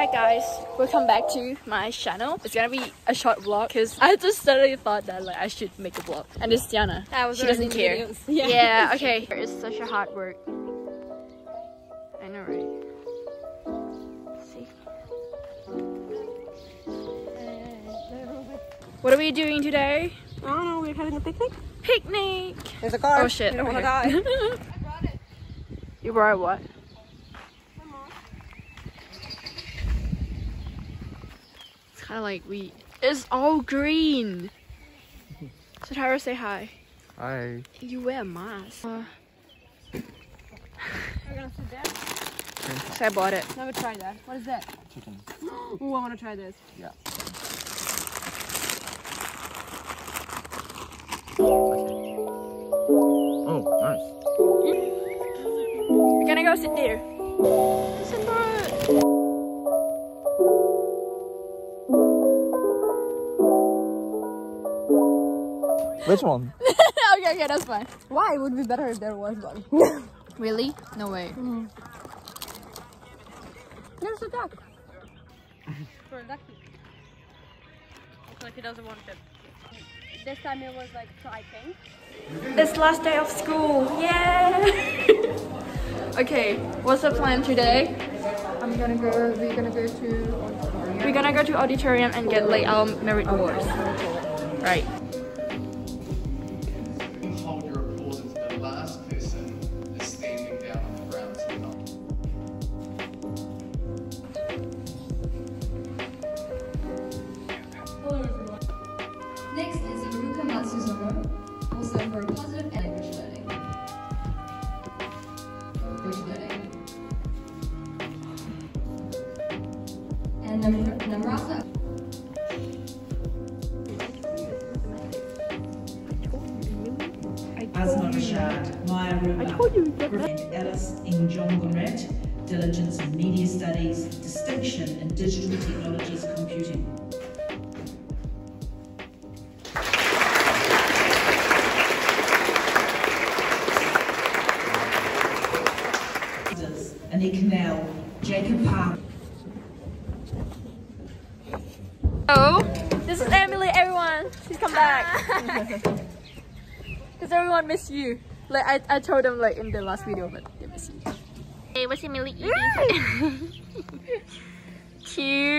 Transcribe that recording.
Alright guys, welcome back to my channel. It's gonna be a short vlog because I just suddenly thought that like I should make a vlog. And it's Diana. she doesn't care. Yeah. yeah, okay. It's such a hard work. I know right? See? What are we doing today? I don't know, we're having a picnic. Picnic! There's a car. Oh shit. We don't okay. wanna die. You brought what? Kind of like we. It's all green. So Tyra, say hi. Hi. You wear a mask. Uh, We're gonna sit there. so I bought it. Never tried that. What is that? Chicken. Ooh, I wanna try this. Yeah. Oh, nice. We're gonna go sit there. Simba. Which one? okay, okay, that's fine. Why? It would be better if there was one. Really? No way. Mm-hmm. There's a duck. For a ducky. Looks like he doesn't want it. This time it was like try pink. It's last day of school. Yeah. okay, what's the plan today? I'm gonna go, we're gonna go to We're gonna go to auditorium and get like our um, merit awards. Right. Nam- Namrata Asma Rashad, Maya Ruma, Ellis in John Gonret, Diligence in Media Studies, Distinction in Digital Technologies Computing. Anik Canal, Jacob Park. Oh, this is Emily, everyone. She's come back. Because everyone miss you. Like I, I told them like in the last video, but they miss you. Hey, what's Emily eating? Cute.